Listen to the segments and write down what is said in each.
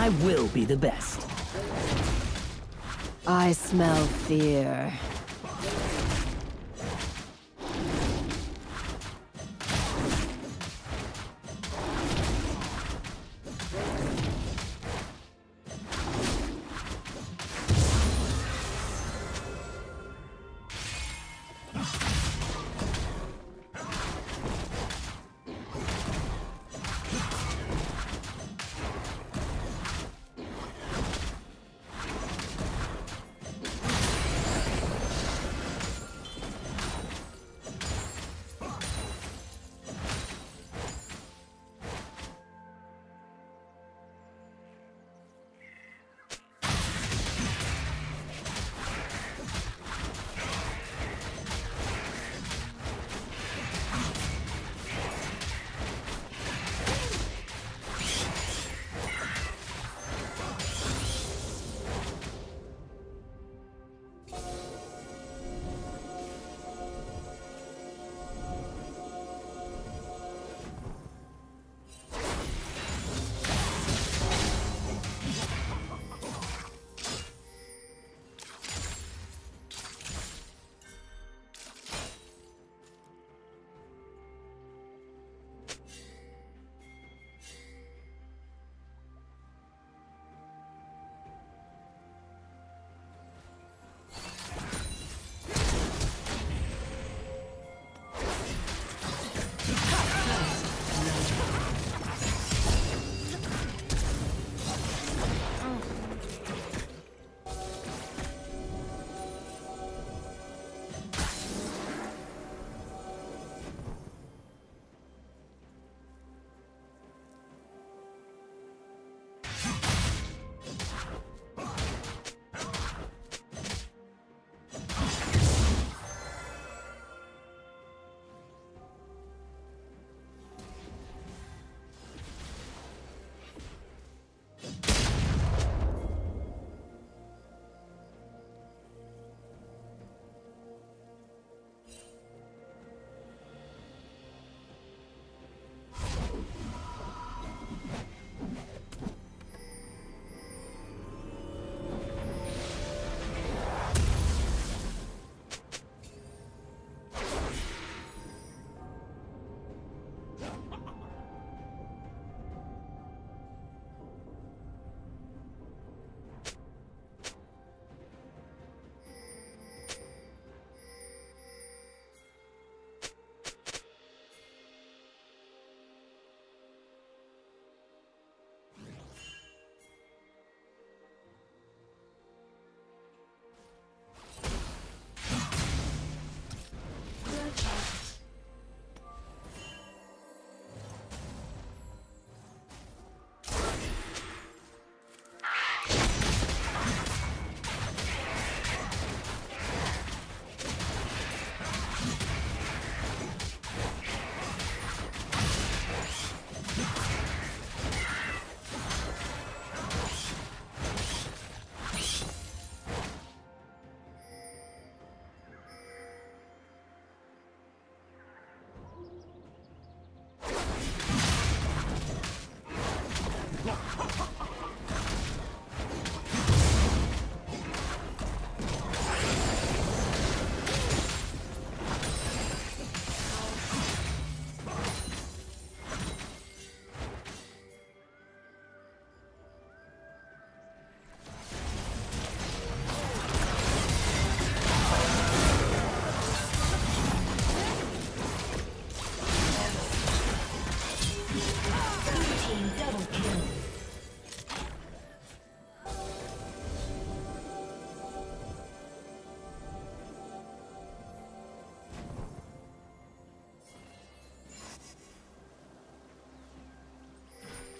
I will be the best. I smell fear.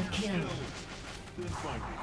Double kill.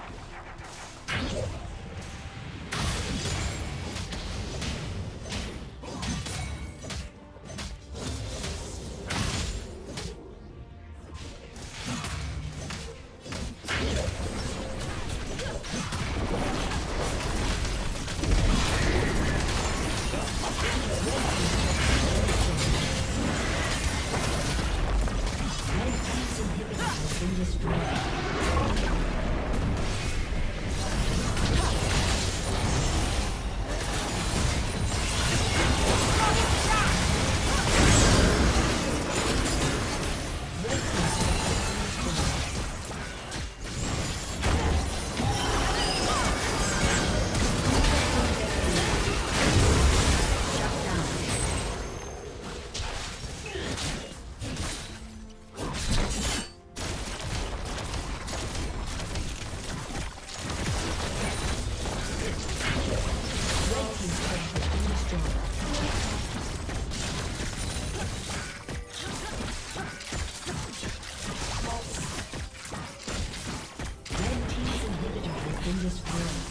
been destroyed.